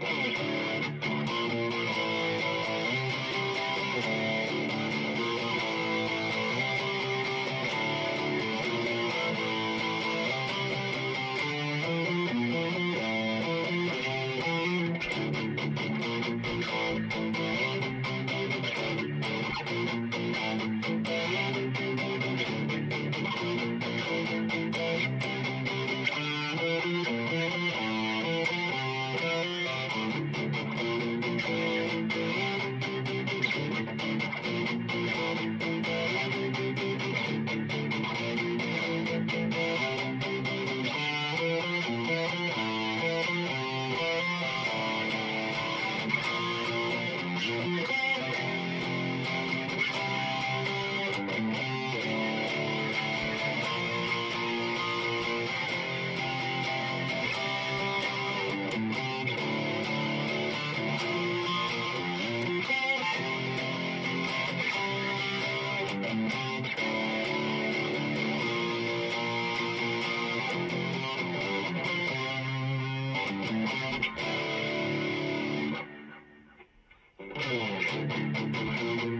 Thank Thank you. Oh, my God.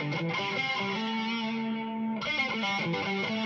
Thank you.